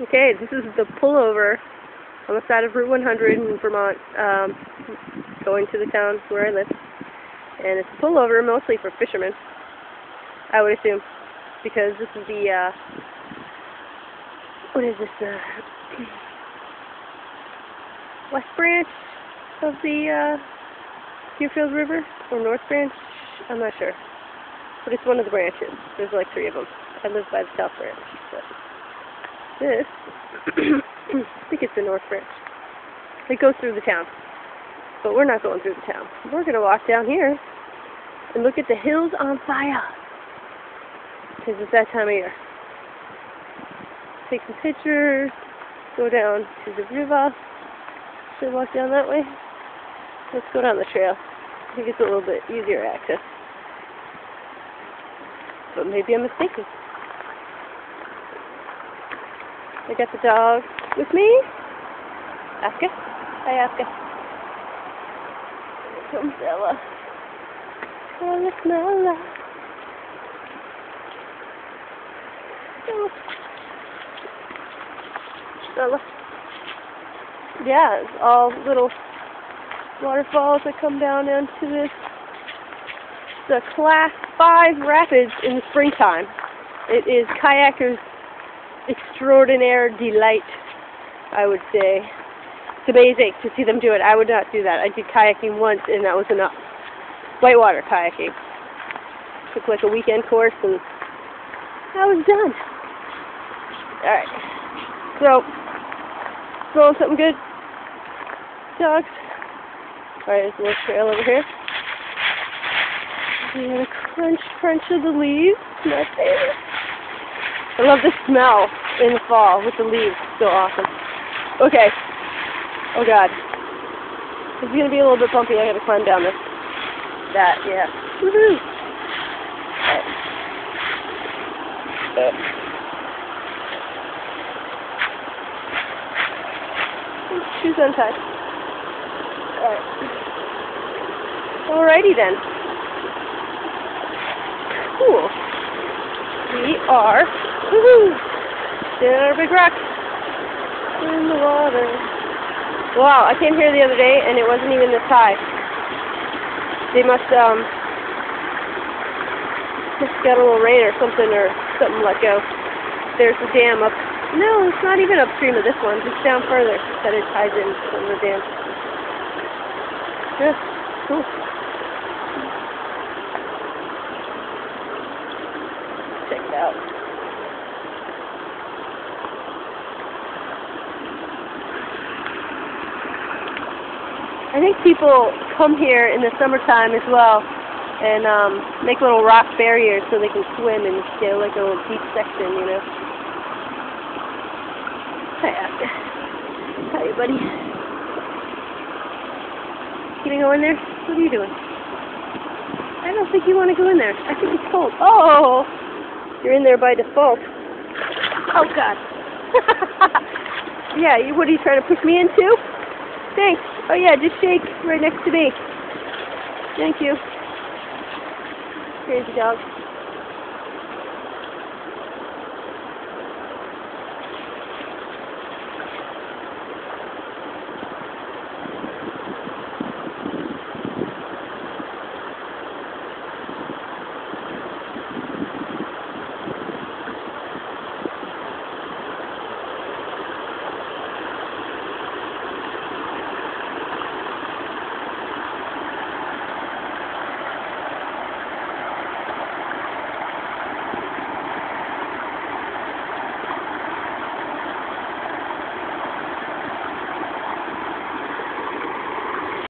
Okay, this is the pullover on the side of Route 100 in Vermont, um, going to the town where I live. And it's a pullover mostly for fishermen, I would assume, because this is the, uh, what is this, uh, west branch of the, uh, Deerfield River, or north branch, I'm not sure. But it's one of the branches. There's like three of them. I live by the south branch, but this, I think it's the north branch. It goes through the town. But we're not going through the town. We're going to walk down here and look at the hills on fire. Because it's that time of year. Take some pictures, go down to the river. Should walk down that way? Let's go down the trail. I think it's a little bit easier access. But maybe I'm mistaken. I got the dog with me. Aska. Hi, Aska. Here comes Ella. Ella, Ella. Ella. Ella. Yeah, it's all little waterfalls that come down into this the class 5 rapids in the springtime. It is kayakers extraordinaire delight, I would say. It's amazing to see them do it. I would not do that. I did kayaking once, and that was enough. Whitewater kayaking. Took like a weekend course, and I was done. Alright. So, throwing something good? Dogs? Alright, there's a little trail over here. And a crunch, crunch of the leaves. My favorite. I love the smell in the fall with the leaves. So awesome. Okay. Oh god. It's gonna be a little bit bumpy. I gotta climb down this. That, yeah. Woohoo! Right. Shoes untied. Alright. Alrighty then. Cool. We are Woohoo! There big rock in the water. Wow, I came here the other day and it wasn't even this high. They must um just got a little rain or something or something let go. There's a dam up. No, it's not even upstream of this one. Just down further that it ties in from the dam. Yeah, cool. Check it out. I think people come here in the summertime as well and um, make little rock barriers so they can swim and get like a little deep section, you know. Hi, Oscar. Hi, buddy. Gonna go in there? What are you doing? I don't think you want to go in there. I think it's cold. Oh! You're in there by default. Oh, God. yeah, you, what are you trying to push me into? Thanks. Oh yeah, just shake right next to me. Thank you. Crazy dog.